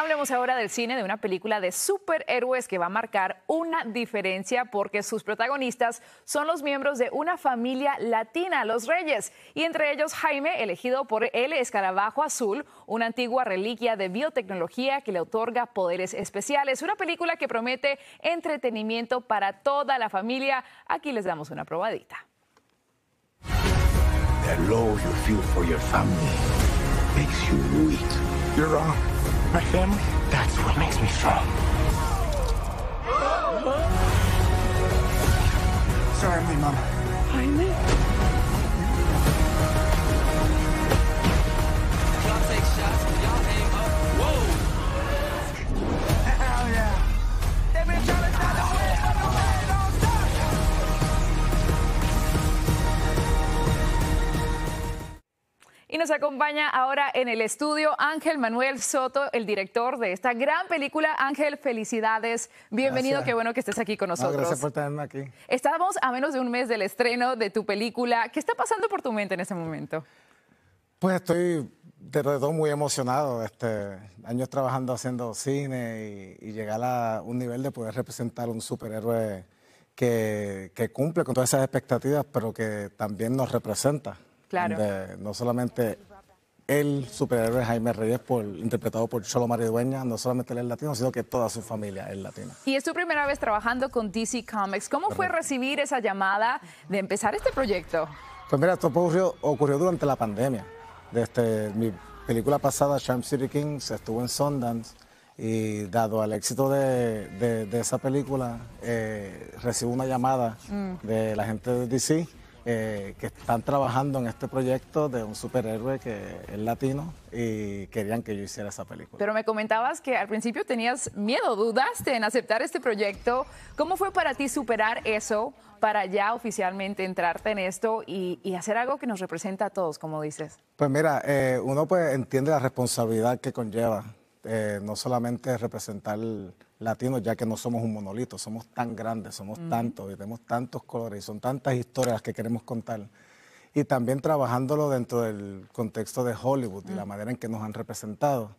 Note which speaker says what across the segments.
Speaker 1: Hablemos ahora del cine de una película de superhéroes que va a marcar una diferencia porque sus protagonistas son los miembros de una familia latina, los Reyes, y entre ellos Jaime, elegido por el escarabajo azul, una antigua reliquia de biotecnología que le otorga poderes especiales. Una película que promete entretenimiento para toda la familia. Aquí les damos una probadita.
Speaker 2: My family, that's what makes me strong. Sorry, my mom. Jaime?
Speaker 1: Nos acompaña ahora en el estudio Ángel Manuel Soto, el director de esta gran película. Ángel, felicidades. Bienvenido, qué bueno que estés aquí con nosotros.
Speaker 3: gracias por tenerme aquí.
Speaker 1: Estábamos a menos de un mes del estreno de tu película. ¿Qué está pasando por tu mente en ese momento?
Speaker 3: Pues estoy de todo muy emocionado. Este, años trabajando haciendo cine y, llegar a un nivel de poder representar un superhéroe que, que cumple con todas esas expectativas, pero que también nos representa.
Speaker 1: Claro.
Speaker 3: no solamente el superhéroe Jaime Reyes, por, interpretado por Cholo Maridueña, no solamente él es latino, sino que toda su familia es latina.
Speaker 1: Y es tu primera vez trabajando con DC Comics. ¿Cómo fue recibir esa llamada de empezar este proyecto?
Speaker 3: Pues mira, esto ocurrió, ocurrió durante la pandemia. Desde mi película pasada, Charm City Kings, estuvo en Sundance y dado al éxito de, esa película, eh, recibo una llamada mm. de la gente de DC eh, que están trabajando en este proyecto de un superhéroe que es latino y querían que yo hiciera esa película.
Speaker 1: Pero me comentabas que al principio tenías miedo, dudaste en aceptar este proyecto. ¿Cómo fue para ti superar eso para ya oficialmente entrarte en esto y, hacer algo que nos representa a todos, como dices?
Speaker 3: Pues mira, eh, uno pues entiende la responsabilidad que conlleva eh, no solamente representar latinos, ya que no somos un monolito, somos tan grandes, somos tantos y tenemos tantos colores y son tantas historias que queremos contar. Y también trabajándolo dentro del contexto de Hollywood y la manera en que nos han representado,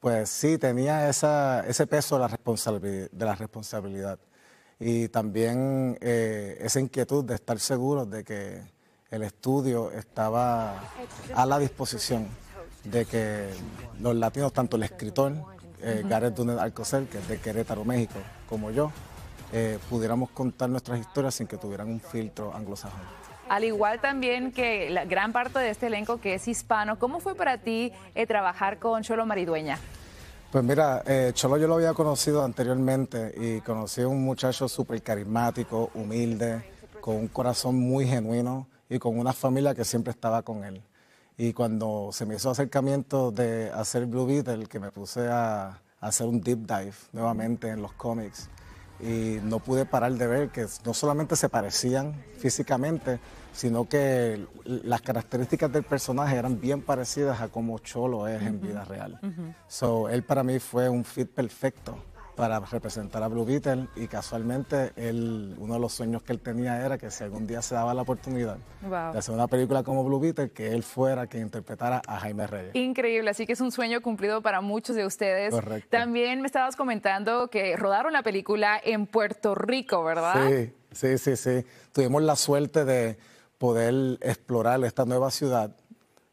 Speaker 3: pues sí, tenía esa, ese peso de la, responsabilidad, de la responsabilidad. Y también eh, esa inquietud de estar seguros de que el estudio estaba a la disposición de que los latinos, tanto el escritor, eh, Gareth Dunet Alcocer, que es de Querétaro, México, como yo, eh, pudiéramos contar nuestras historias sin que tuvieran un filtro anglosajón.
Speaker 1: Al igual también que la gran parte de este elenco que es hispano, ¿cómo fue para ti eh, trabajar con Cholo Maridueña?
Speaker 3: Pues mira, Cholo yo lo había conocido anteriormente y conocí a un muchacho súper carismático, humilde, con un corazón muy genuino y con una familia que siempre estaba con él. Y cuando se me hizo acercamiento de hacer Blue Beetle, que me puse a, hacer un deep dive nuevamente en los cómics, y no pude parar de ver que no solamente se parecían físicamente, sino que las características del personaje eran bien parecidas a como Cholo es en vida real. So, él para mí fue un fit perfecto para representar a Blue Beetle y casualmente él, uno de los sueños que él tenía era que si algún día se daba la oportunidad de hacer una película como Blue Beetle, que él fuera quien interpretara a Jaime Reyes.
Speaker 1: Increíble, así que es un sueño cumplido para muchos de ustedes.
Speaker 3: Correcto.
Speaker 1: También me estabas comentando que rodaron la película en Puerto Rico, ¿verdad?
Speaker 3: Sí, sí, sí, sí. Tuvimos la suerte de poder explorar esta nueva ciudad,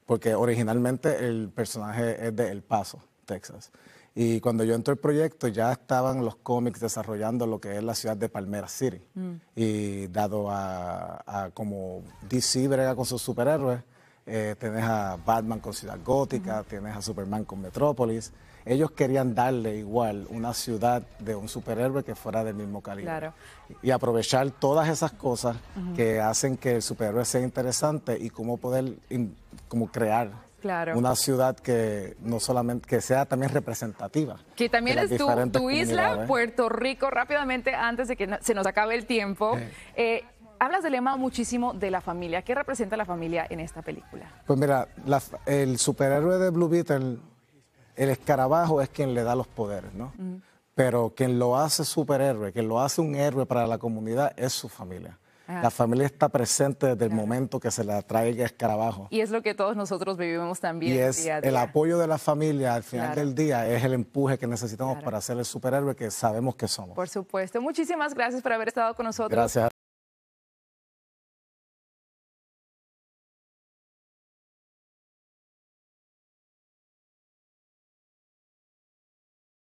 Speaker 3: porque originalmente el personaje es de El Paso, Texas. Y cuando yo entré al proyecto ya estaban los cómics desarrollando lo que es la ciudad de Palmera City. Mm. Y dado a, como DC brega con sus superhéroes, eh, tienes a Batman con Ciudad Gótica, tienes a Superman con Metrópolis. Ellos querían darle igual una ciudad de un superhéroe que fuera del mismo calibre. Y aprovechar todas esas cosas que hacen que el superhéroe sea interesante y cómo poder como crear una ciudad que no solamente que sea también representativa.
Speaker 1: Que también es tu, isla, Puerto Rico, rápidamente antes de que se nos acabe el tiempo. Eh, hablas del lema muchísimo de la familia. ¿Qué representa la familia en esta película?
Speaker 3: Pues mira, el superhéroe de Blue Beetle, el escarabajo es quien le da los poderes, ¿no? Pero quien lo hace superhéroe, quien lo hace un héroe para la comunidad es su familia. La familia está presente desde el momento que se le trae el escarabajo.
Speaker 1: Y es lo que todos nosotros vivimos también.
Speaker 3: Y es
Speaker 1: día a día.
Speaker 3: el apoyo de la familia al final
Speaker 1: Claro.
Speaker 3: del día, es el empuje que necesitamos
Speaker 1: Claro.
Speaker 3: para ser el superhéroe que sabemos que somos.
Speaker 1: Por supuesto. Muchísimas gracias por haber estado con nosotros.
Speaker 3: Gracias.